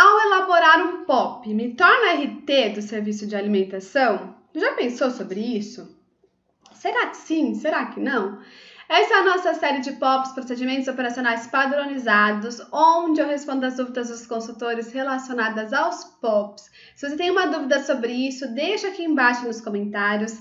ao elaborar um POP, me torna RT do serviço de alimentação? Já pensou sobre isso? Será que sim? Será que não? Essa é a nossa série de POPs, procedimentos operacionais padronizados, onde eu respondo as dúvidas dos consultores relacionadas aos POPs. Se você tem uma dúvida sobre isso, deixa aqui embaixo nos comentários.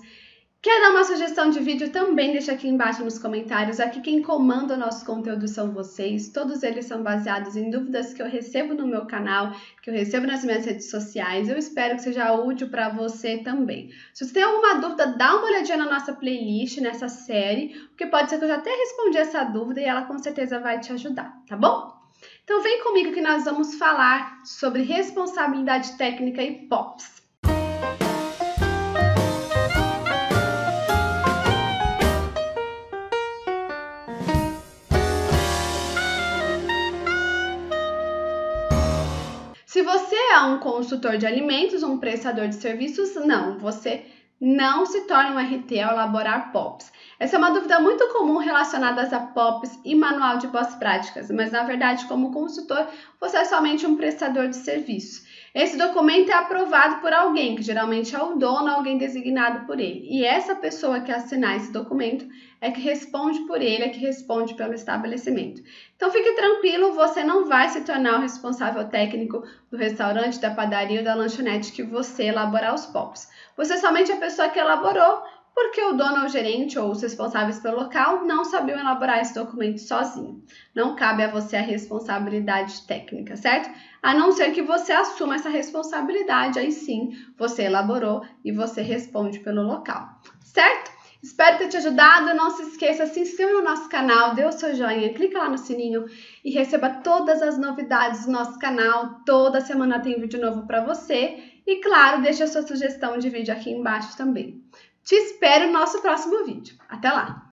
Quer dar uma sugestão de vídeo? Também deixa aqui embaixo nos comentários. Aqui quem comanda o nosso conteúdo são vocês. Todos eles são baseados em dúvidas que eu recebo no meu canal, que eu recebo nas minhas redes sociais. Eu espero que seja útil para você também. Se você tem alguma dúvida, dá uma olhadinha na nossa playlist, nessa série, porque pode ser que eu já até respondi essa dúvida e ela com certeza vai te ajudar, tá bom? Então vem comigo que nós vamos falar sobre responsabilidade técnica e POPs. Se você é um consultor de alimentos, um prestador de serviços, não, você não se torna um RT ao elaborar POPs. Essa é uma dúvida muito comum relacionada a POPs e manual de boas práticas, mas na verdade, como consultor, você é somente um prestador de serviço. Esse documento é aprovado por alguém, que geralmente é o dono, alguém designado por ele. E essa pessoa que assinar esse documento é que responde por ele, é que responde pelo estabelecimento. Então fique tranquilo, você não vai se tornar o responsável técnico do restaurante, da padaria ou da lanchonete que você elaborar os POPs. Você é somente a pessoa que elaborou porque o dono o gerente ou os responsáveis pelo local não sabiam elaborar esse documento sozinho. Não cabe a você a responsabilidade técnica, certo? A não ser que você assuma essa responsabilidade, aí sim você elaborou e você responde pelo local? Espero ter te ajudado. Não se esqueça, se inscreva no nosso canal, dê o seu joinha, clica lá no sininho e receba todas as novidades do nosso canal. Toda semana tem vídeo novo para você. E claro, deixe a sua sugestão de vídeo aqui embaixo também. Te espero no nosso próximo vídeo. Até lá!